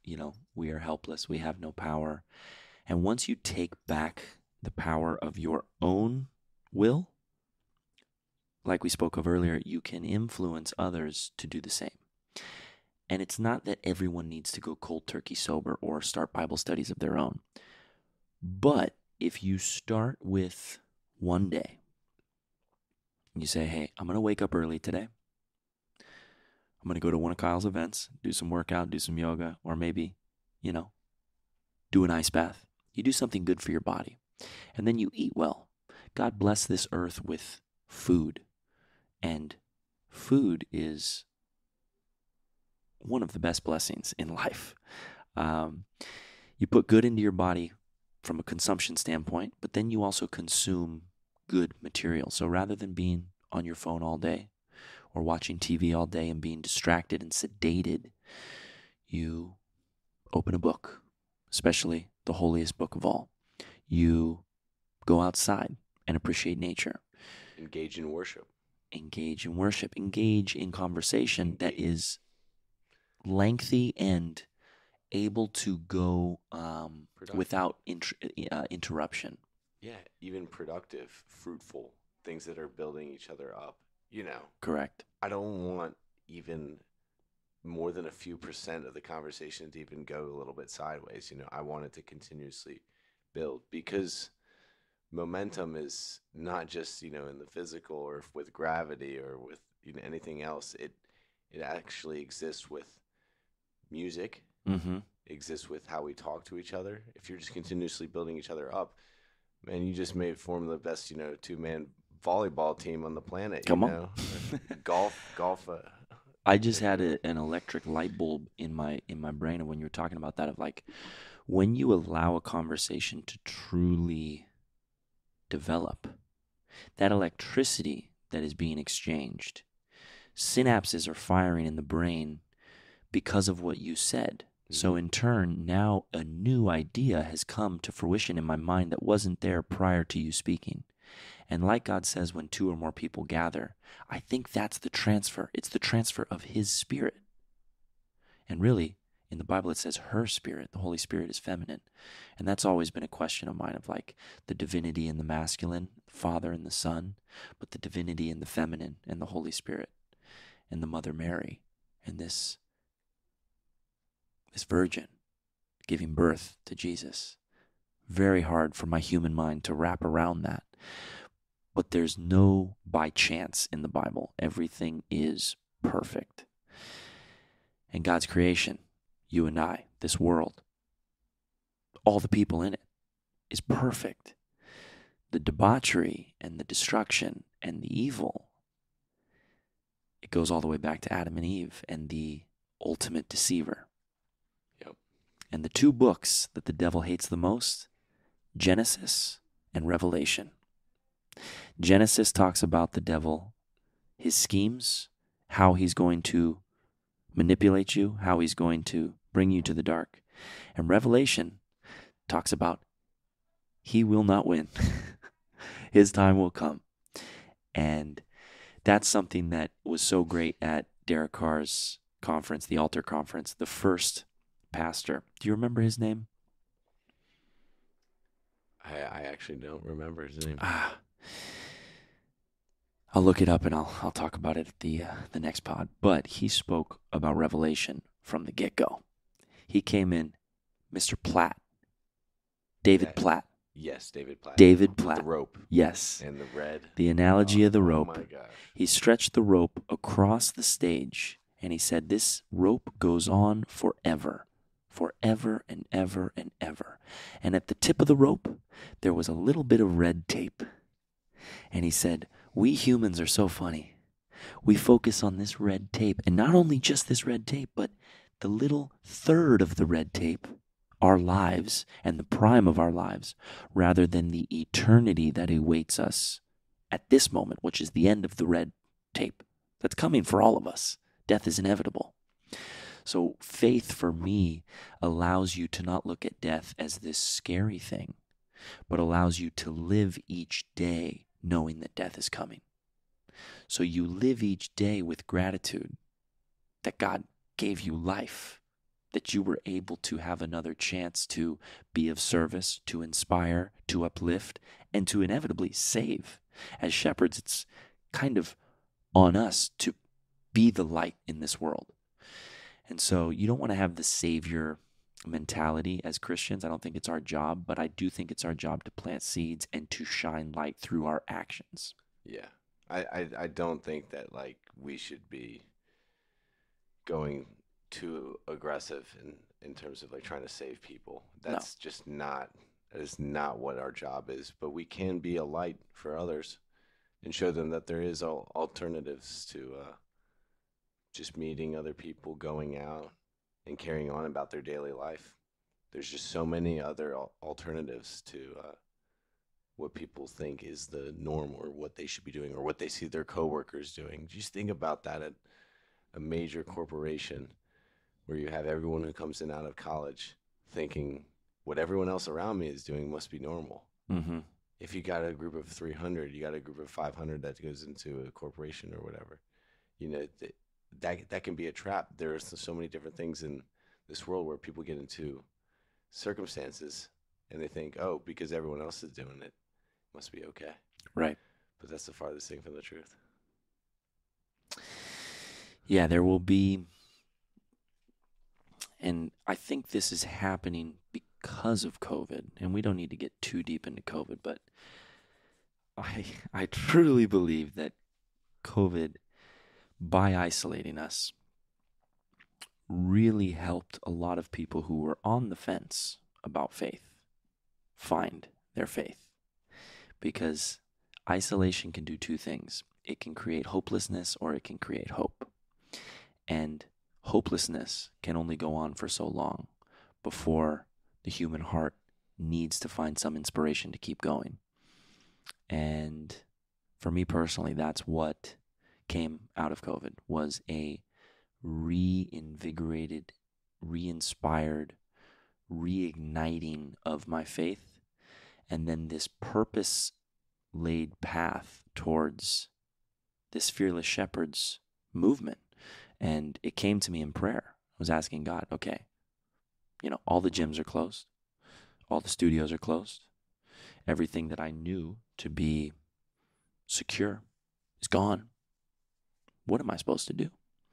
you know, we are helpless, we have no power. And once you take back the power of your own will, like we spoke of earlier, you can influence others to do the same. And it's not that everyone needs to go cold turkey sober or start Bible studies of their own. But if you start with one day, you say, hey, I'm going to wake up early today. I'm going to go to one of Kyle's events, do some workout, do some yoga, or maybe, you know, do an ice bath. You do something good for your body. And then you eat well. God bless this earth with food. And food is one of the best blessings in life. Um, you put good into your body from a consumption standpoint, but then you also consume good material. So rather than being on your phone all day or watching TV all day and being distracted and sedated, you open a book, especially the holiest book of all. You go outside and appreciate nature, Engage in worship. engage in worship, engage in conversation that is lengthy and able to go um, without inter- uh, interruption. Yeah, even productive, fruitful things that are building each other up. You know, Correct. I don't want even more than a few percent of the conversation to even go a little bit sideways. You know, I want it to continuously build because momentum is not just you know in the physical or with gravity or with you know, anything else. It it actually exists with music. Mm-hmm. Exists with how we talk to each other. If you're just continuously building each other up, man, you just may form the best you know two man volleyball team on the planet. Come you on. know? golf, golf. Uh, I just had a, an electric light bulb in my in my brain, and when you were talking about that, of like when you allow a conversation to truly develop, that electricity that is being exchanged, synapses are firing in the brain because of what you said. So, mm-hmm. in turn, now a new idea has come to fruition in my mind that wasn't there prior to you speaking. And like God says, when two or more people gather, I think that's the transfer. It's the transfer of His Spirit. And really, in the Bible, it says her Spirit, the Holy Spirit is feminine. And that's always been a question of mine of like the divinity and the masculine, Father and the Son, but the divinity and the feminine and the Holy Spirit and the Mother Mary and this this virgin giving birth to Jesus. Very hard for my human mind to wrap around that. But there's no by chance in the Bible. Everything is perfect. And God's creation, you and I, this world, all the people in it, is perfect. The debauchery and the destruction and the evil, it goes all the way back to Adam and Eve and the ultimate deceiver. Yep. And the two books that the devil hates the most Genesis and Revelation. Genesis talks about the devil, his schemes, how he's going to manipulate you, how he's going to bring you to the dark. And Revelation talks about he will not win. his time will come. And that's something that was so great at Derek Carr's conference, the altar conference, the first pastor. Do you remember his name? I, I actually don't remember his name. Ah, I'll look it up and I'll I'll talk about it at the uh, the next pod. But he spoke about Revelation from the get go. He came in, Mr. Platt, David Yeah. Platt. Yes, David Platt. David Platt. The rope Yes, and the red. the analogy of the Oh rope. my gosh. He stretched the rope across the stage and he said, This rope goes on forever, forever and ever and ever. And at the tip of the rope, there was a little bit of red tape. And he said, We humans are so funny. We focus on this red tape, and not only just this red tape, but the little third of the red tape, our lives and the prime of our lives, rather than the eternity that awaits us at this moment, which is the end of the red tape that's coming for all of us. Death is inevitable. So, faith for me allows you to not look at death as this scary thing, but allows you to live each day knowing that death is coming. So, you live each day with gratitude that God gave you life, that you were able to have another chance to be of service, to inspire, to uplift, and to inevitably save. As shepherds, it's kind of on us to be the light in this world. And so you don't want to have the savior mentality as Christians. I don't think it's our job, but I do think it's our job to plant seeds and to shine light through our actions. Yeah. I, I, I don't think that like we should be going too aggressive in, in terms of like trying to save people. No. That's just not that is not what our job is. But we can be a light for others and show them that there is al- alternatives to uh, just meeting other people, going out, and carrying on about their daily life. There's just so many other al- alternatives to uh, what people think is the norm or what they should be doing or what they see their coworkers doing. Just think about that at a major corporation where you have everyone who comes in out of college thinking what everyone else around me is doing must be normal. Mm-hmm. If you got a group of 300, you got a group of 500 that goes into a corporation or whatever. You know, th- that that can be a trap. There's so many different things in this world where people get into circumstances and they think, "Oh, because everyone else is doing it, it must be okay." Right. But that's the farthest thing from the truth. Yeah, there will be, and I think this is happening because of COVID, and we don't need to get too deep into COVID, but I I truly believe that COVID, by isolating us, really helped a lot of people who were on the fence about faith find their faith, because isolation can do two things. It can create hopelessness or it can create hope. And hopelessness can only go on for so long before the human heart needs to find some inspiration to keep going. And for me personally, that's what came out of COVID was a reinvigorated, re inspired, reigniting of my faith, and then this purpose laid path towards this Fearless Shepherds movement. And it came to me in prayer. I was asking God, okay, you know, all the gyms are closed, all the studios are closed, everything that I knew to be secure is gone. What am I supposed to do?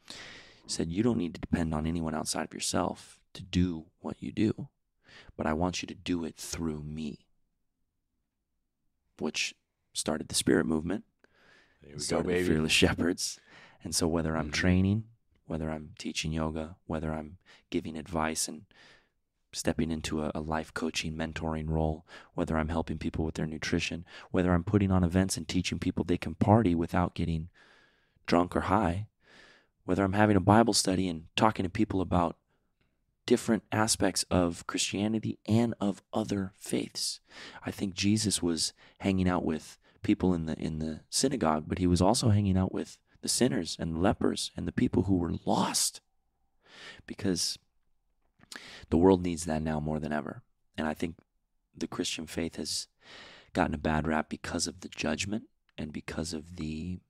He said, You don't need to depend on anyone outside of yourself to do what you do, but I want you to do it through me, which started the spirit movement, There we go, started the. Fearless Shepherds. And so, whether I'm Mhm. training, whether I'm teaching yoga, whether I'm giving advice and stepping into a, a life coaching, mentoring role, whether I'm helping people with their nutrition, whether I'm putting on events and teaching people they can party without getting drunk or high, whether I'm having a Bible study and talking to people about different aspects of Christianity and of other faiths. I think Jesus was hanging out with people in the in the synagogue, but he was also hanging out with the sinners and lepers and the people who were lost. Because the world needs that now more than ever. And I think the Christian faith has gotten a bad rap because of the judgment and because of the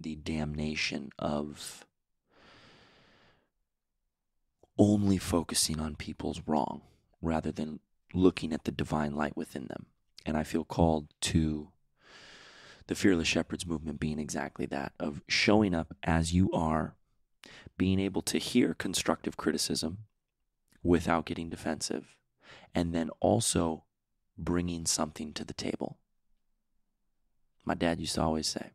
the damnation of only focusing on people's wrong rather than looking at the divine light within them. And I feel called to the Fearless Shepherds movement being exactly that of showing up as you are, being able to hear constructive criticism without getting defensive, and then also bringing something to the table. My dad used to always say,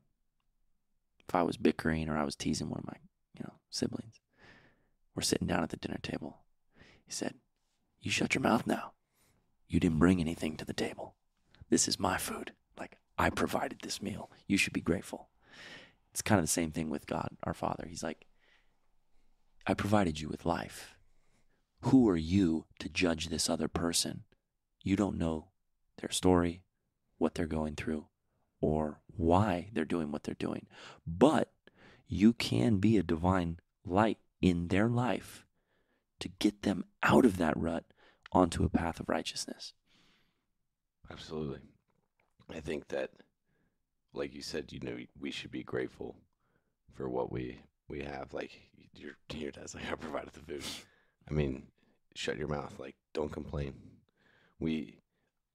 if I was bickering or I was teasing one of my, you know, siblings, we're sitting down at the dinner table. He said, "You shut your mouth now. You didn't bring anything to the table. This is my food. Like I provided this meal. You should be grateful." It's kind of the same thing with God, our Father. He's like, "I provided you with life. Who are you to judge this other person? You don't know their story, what they're going through, or why they're doing what they're doing. But you can be a divine light in their life to get them out of that rut onto a path of righteousness. Absolutely. I think that, like you said, you know, we should be grateful for what we we have. Like your your dad's like, I provided the food. I mean, shut your mouth. Like, don't complain. We,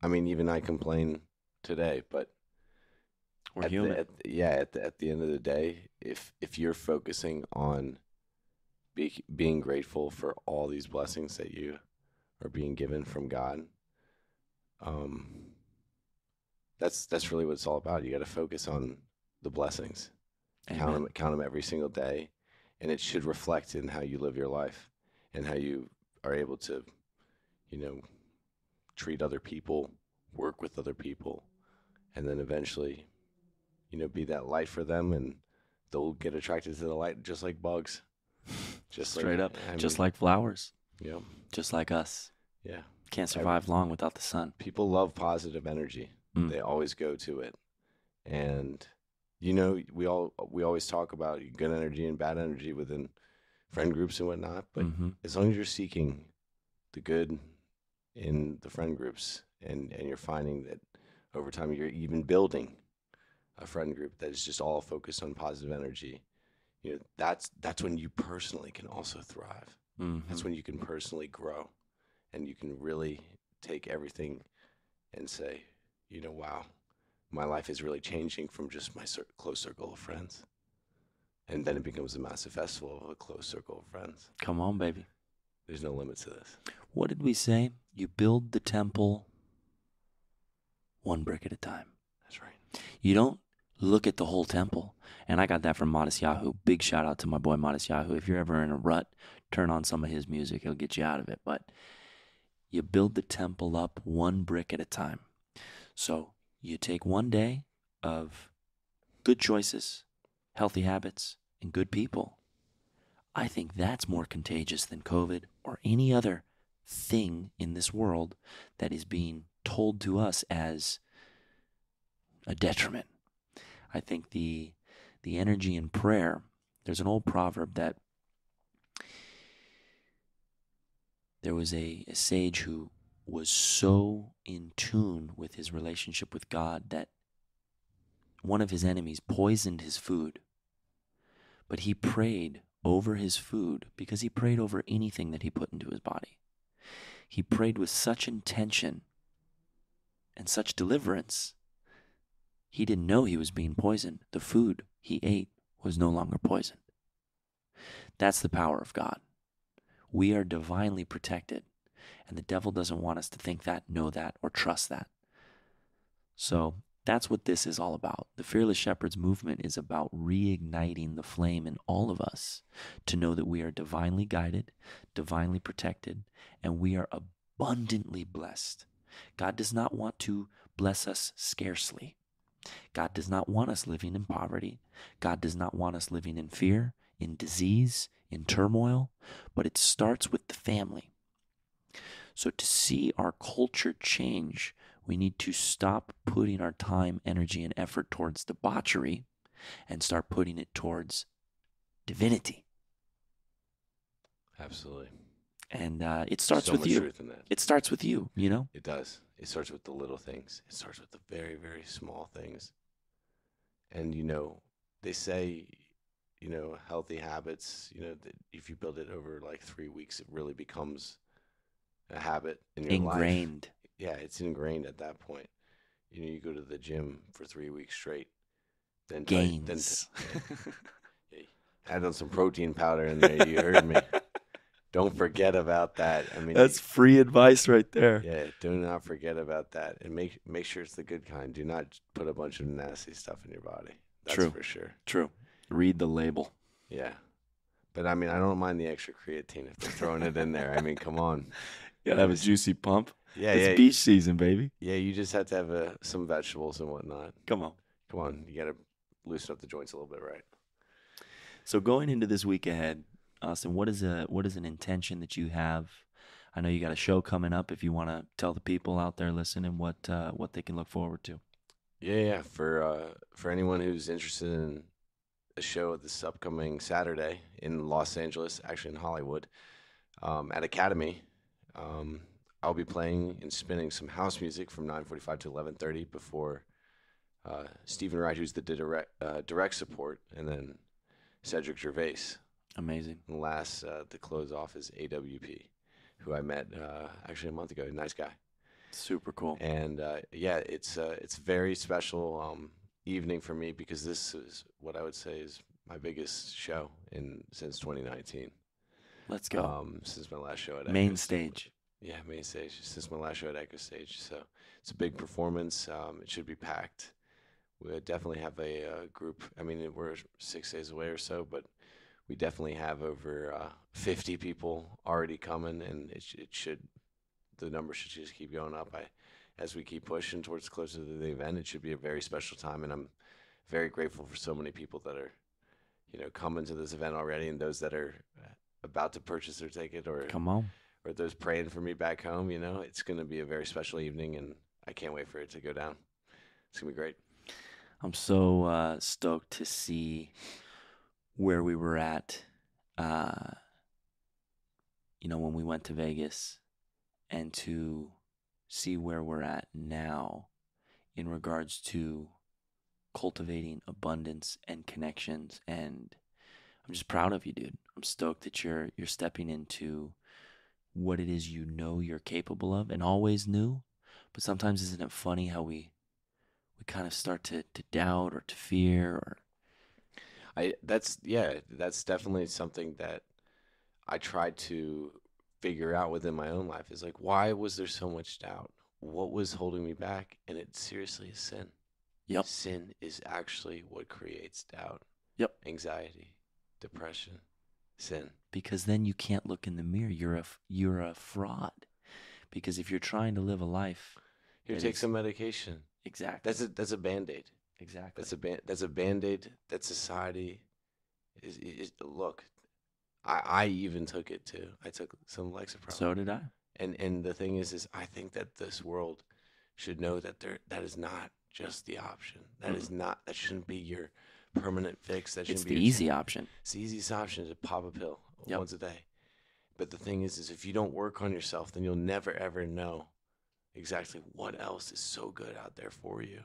I mean, even I complain today, but We're at human. The, at yeah, at the, at the end of the day, if if you're focusing on be, being grateful for all these blessings that you are being given from God, um, that's that's really what it's all about. You got to focus on the blessings, count them, count them every single day, and it should reflect in how you live your life and how you are able to, you know, treat other people, work with other people, and then eventually, you know, be that light for them, and they'll get attracted to the light just like bugs. Just Straight like, up. I just mean, like flowers, yeah, just like us. yeah. Can't survive long without the sun. People love positive energy. Mm. They always go to it, and you know, we all we always talk about good energy and bad energy within friend groups and whatnot. But hmm as long as you're seeking the good in the friend groups and and you're finding that over time you're even building a friend group that is just all focused on positive energy you know that's that's when you personally can also thrive hmm that's when you can personally grow and you can really take everything and say you know wow my life is really changing from just my cir- close circle of friends and then it becomes a massive festival of a close circle of friends Come on, baby. there's no limit to this What did we say? You build the temple one brick at a time. that's right You don't look at the whole temple. And I got that from Modest Yahoo. Big shout out to my boy Modest Yahoo. If you're ever in a rut, turn on some of his music. He'll get you out of it. But you build the temple up one brick at a time. So you take one day of good choices, healthy habits, and good people. I think that's more contagious than COVID or any other thing in this world that is being told to us as a detriment. I think the the energy in prayer, there's an old proverb that there was a, a sage who was so in tune with his relationship with God that one of his enemies poisoned his food. But he prayed over his food because he prayed over anything that he put into his body. He prayed with such intention and such deliverance. He didn't know he was being poisoned. The food he ate was no longer poisoned. That's the power of God. We are divinely protected, and the devil doesn't want us to think that, know that, or trust that. So that's what this is all about. The Fearless Shepherds movement is about reigniting the flame in all of us to know that we are divinely guided, divinely protected, and we are abundantly blessed. God does not want to bless us scarcely. God does not want us living in poverty. God does not want us living in fear, in disease, in turmoil, but it starts with the family. So, to see our culture change, we need to stop putting our time, energy, and effort towards debauchery and start putting it towards divinity. Absolutely. And uh, it starts so with you. truth in that. It starts with you, you know? It does. It starts with the little things. It starts with the very, very small things. And you know, they say, you know, healthy habits. You know, that if you build it over like three weeks, it really becomes a habit in your life. Ingrained. Yeah, it's ingrained at that point. You know, you go to the gym for three weeks straight, then tell you- then Gains. t- add on some protein powder in there. You heard me. Don't forget about that. I mean, That's free advice right there. yeah, do not forget about that, and make make sure it's the good kind. Do not put a bunch of nasty stuff in your body. That's True. for sure. True. Read the label. Yeah, but I mean, I don't mind the extra creatine if they're throwing it in there. I mean, come on. You gotta have a juicy pump. Yeah, it's yeah, beach season, baby. yeah. You just have to have uh, some vegetables and whatnot. Come on. Come on, you got to loosen up the joints a little bit, right? So going into this week ahead, Austin, what is a what is an intention that you have? I know you got a show coming up. If you want to tell the people out there listening what uh, what they can look forward to. Yeah, yeah. For uh, for anyone who's interested in a show this upcoming Saturday in Los Angeles, actually in Hollywood, um, at Academy, um, I'll be playing and spinning some house music from 9:45 to 11:30 before uh, Stephen Wright, who's the direct uh, direct support, and then Cedric Gervais. Amazing. And last uh, to close off is AWP, who I met uh, actually a month ago. Nice guy Super cool. and uh, yeah, it's uh, it's very special um, evening for me because this is what I would say is my biggest show in since 2019. Let's go. Um, since my last show at Main Echo stage. Yeah, main stage. Since my last show at Echo Stage, so it's a big performance. Um, it should be packed. We definitely have a uh, group. I mean, we're six days away or so, but we definitely have over uh, 50 people already coming, and it, sh- it should the number should just keep going up. I, as we keep pushing towards closer to the event, it should be a very special time, and I'm very grateful for so many people that are, you know, coming to this event already, and those that are uh, about to purchase their ticket or Come on. or those praying for me back home. You know, it's going to be a very special evening, and I can't wait for it to go down. It's gonna be great. I'm so uh, stoked to see where we were at. Uh, you know, when we went to Vegas, and to see where we're at now in regards to cultivating abundance and connections. And I'm just proud of you, dude. I'm stoked that you're you're stepping into what it is you know you're capable of and always knew. But sometimes isn't it funny how we we kind of start to, to doubt or to fear or I that's yeah, that's definitely something that I tried to figure out within my own life. Is like, why was there so much doubt? What was holding me back? And it seriously is sin. Yep. Sin is actually what creates doubt. Yep. Anxiety, depression, sin. because then you can't look in the mirror. You're a you're a fraud. Because if you're trying to live a life, Here, take some medication. exactly, That's a that's a band aid. Exactly. That's a ban- that's a band aid that society is, is look. I, I even took it too. I took some Lexapro. So did I. and and the thing is is I think that this world should know that there that is not just the option. That is mm-hmm. not that shouldn't be your permanent fix. That shouldn't the be the easy option. It's the easiest option is to pop a pill Yep. once a day. But the thing is, is if you don't work on yourself, then you'll never ever know exactly what else is so good out there for you.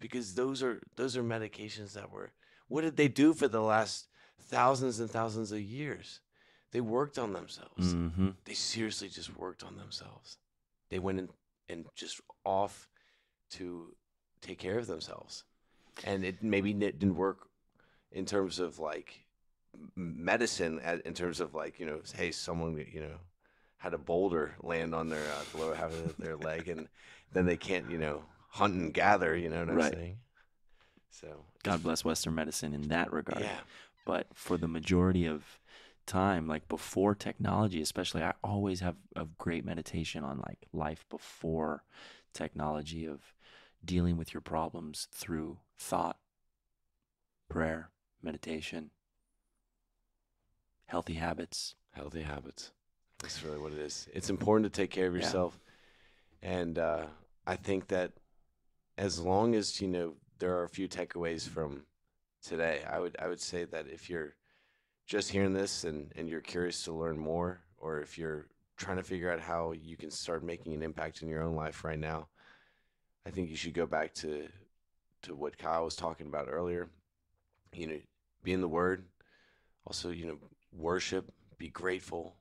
Because those are those are medications that were what did they do for the last thousands and thousands of years? They worked on themselves. Mm-hmm. They seriously just worked on themselves. They went in and just off to take care of themselves. And it maybe it didn't work in terms of like medicine, in terms of like, you know, hey, someone, you know, had a boulder land on their uh, lower half of their leg and then they can't, you know, hunt and gather, you know what I'm Right. saying? So, God bless Western medicine in that regard. yeah. But for the majority of time, like before technology, especially, I always have a great meditation on like life before technology of dealing with your problems through thought, prayer, meditation, healthy habits. healthy habits. That's really what it is. It's important to take care of Yeah. yourself, and uh, I think that as long as you know there are a few takeaways from today, I would I would say that if you're just hearing this and and you're curious to learn more, or if you're trying to figure out how you can start making an impact in your own life right now, I think you should go back to to what Kyle was talking about earlier. You know, be in the Word. Also, you know, worship, be grateful,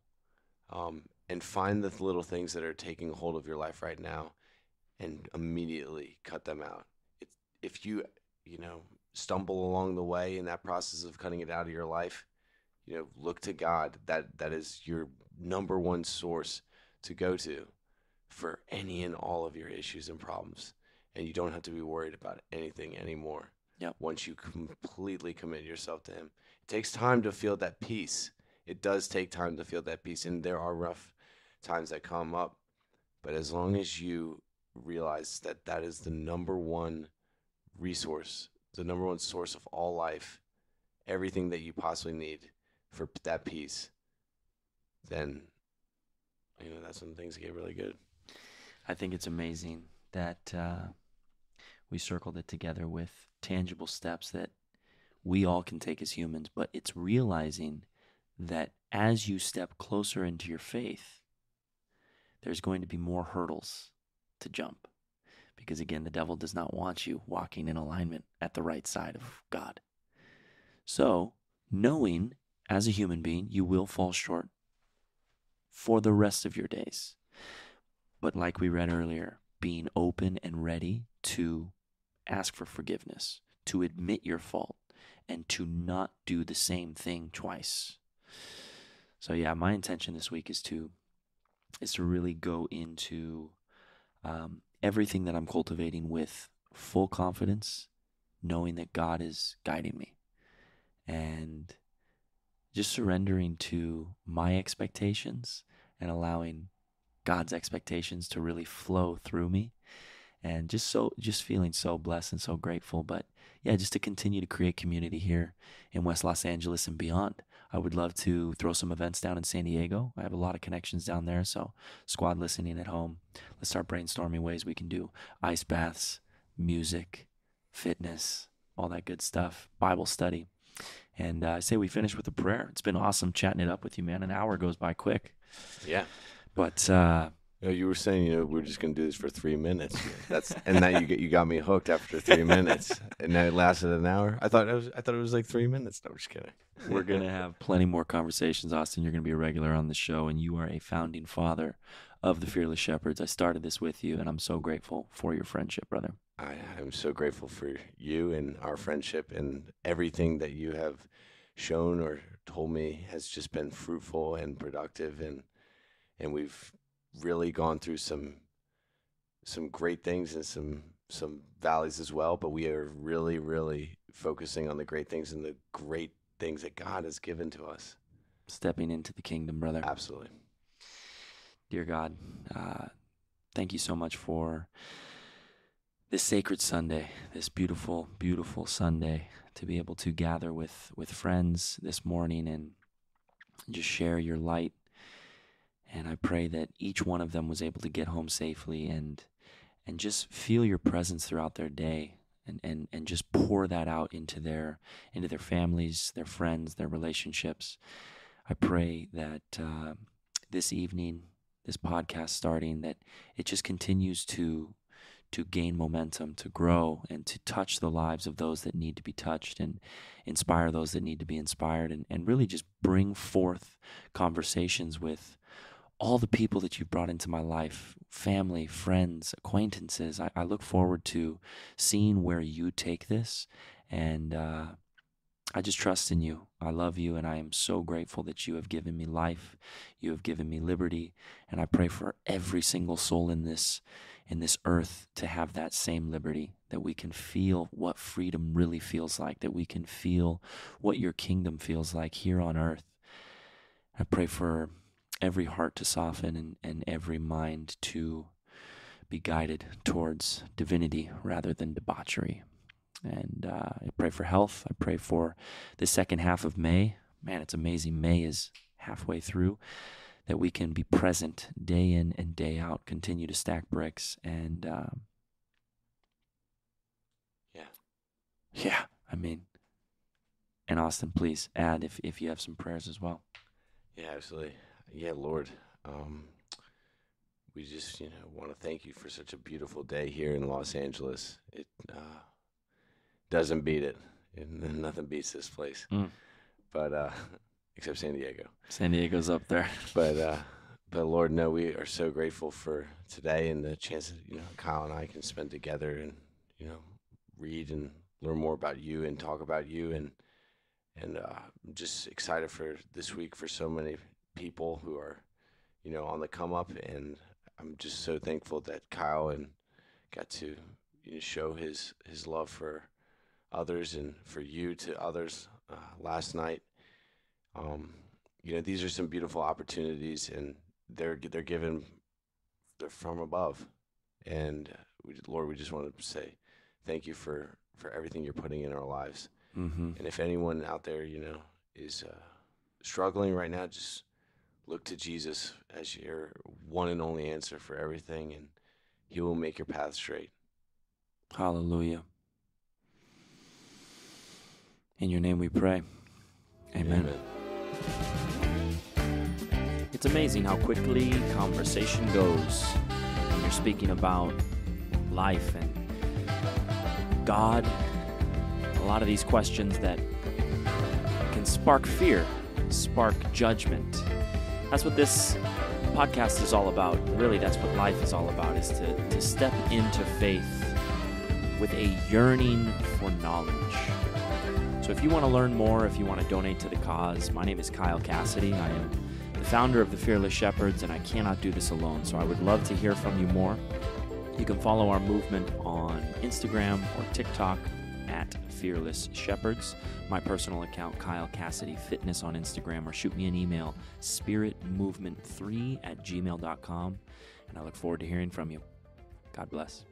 um, and find the little things that are taking hold of your life right now, and immediately cut them out. It, if you, you know, stumble along the way in that process of cutting it out of your life, you know, look to God. That that is your number one source to go to for any and all of your issues and problems, and you don't have to be worried about anything anymore. Yep. Once you completely commit yourself to Him, it takes time to feel that peace. It does take time to feel that peace, and there are rough times that come up. But as long as you realize that that is the number one resource, the number one source of all life, everything that you possibly need for that peace, then you know that's when things get really good. I think it's amazing that uh, we circled it together with tangible steps that we all can take as humans, but it's realizing that as you step closer into your faith, there's going to be more hurdles to jump. Because again, the devil does not want you walking in alignment at the right side of God. So, knowing as a human being, you will fall short for the rest of your days. But like we read earlier, being open and ready to ask for forgiveness, to admit your fault, and to not do the same thing twice. So yeah, my intention this week is to is to really go into um, everything that I'm cultivating with full confidence, knowing that God is guiding me, and just surrendering to my expectations and allowing God's expectations to really flow through me and just so just feeling so blessed and so grateful. But yeah just to continue to create community here in West Los Angeles and beyond I would love to throw some events down in San Diego. I have a lot of connections down there so squad listening at home let's start brainstorming ways we can do ice baths music fitness all that good stuff Bible study. And uh, I say we finish with a prayer. It's been awesome chatting it up with you man. An hour goes by quick. Yeah. but uh, You, know, you were saying, you know, we're just gonna do this for three minutes. That's and now you get you got me hooked after three minutes, and now it lasted an hour. I thought it was I thought it was like three minutes. No, I'm just kidding. We're going to have plenty more conversations, Austin. You're going to be a regular on the show, and you are a founding father of the Fearless Shepherds. I started this with you, and I'm so grateful for your friendship, brother. I am so grateful for you and our friendship and everything that you have shown or told me has just been fruitful and productive and and we've really gone through some some great things and some some valleys as well but we are really really focusing on the great things and the great things that God has given to us Stepping into the kingdom, brother. absolutely Dear God, uh, thank you so much for this sacred Sunday, this beautiful, beautiful Sunday, to be able to gather with, with friends this morning and just share your light. And I pray that each one of them was able to get home safely and and just feel your presence throughout their day and, and, and just pour that out into their into their families, their friends, their relationships. I pray that uh, this evening, this podcast starting, that it just continues to to gain momentum, to grow, and to touch the lives of those that need to be touched and inspire those that need to be inspired, and, and really just bring forth conversations with all the people that you've brought into my life family, friends, acquaintances. I, I look forward to seeing where you take this. And uh, I just trust in you. I love you, and I am so grateful that you have given me life. You have given me liberty, and I pray for every single soul in this in this earth to have that same liberty, that we can feel what freedom really feels like, that we can feel what your kingdom feels like here on earth. I pray for every heart to soften and, and every mind to be guided towards divinity rather than debauchery. And uh, I pray for health. I pray for the second half of May. Man, it's amazing. May is halfway through. That we can be present day in and day out, continue to stack bricks, and um, Yeah. yeah, I mean, and Austin, please add if if you have some prayers as well. Yeah, absolutely. Yeah, Lord. Um, we just, you know, want to thank you for such a beautiful day here in Los Angeles. It uh, doesn't beat it, and nothing beats this place. Mm. But uh, except San Diego. San Diego's up there. But uh, but Lord, no, we are so grateful for today and the chance that you know Kyle and I can spend together and you know read and learn more about you and talk about you and and uh, I'm just excited for this week for so many people who are you know on the come up and I'm just so thankful that Kyle and got to you know, show his his love for others and for you to others uh, last night. Um, you know, these are some beautiful opportunities, and they're they're given they're from above. And we, Lord, we just want to say thank you for for everything you're putting in our lives. Mm-hmm. And if anyone out there, you know, is uh, struggling right now, just look to Jesus as your one and only answer for everything, and He will make your path straight. Hallelujah. In your name we pray. Amen. It's amazing how quickly conversation goes when you're speaking about life and God. A lot of these questions that can spark fear, spark judgment. That's what this podcast is all about. Really, that's what life is all about, is to, to step into faith with a yearning for knowledge. So if you want to learn more, if you want to donate to the cause, my name is Kyle Cassidy. I am the founder of the Fearless Shepherds, and I cannot do this alone. So I would love to hear from you more. You can follow our movement on Instagram or TikTok Fearless Shepherds. My personal account, Kyle Cassidy Fitness on Instagram, or shoot me an email, spiritmovement3 at gmail.com. And I look forward to hearing from you. God bless.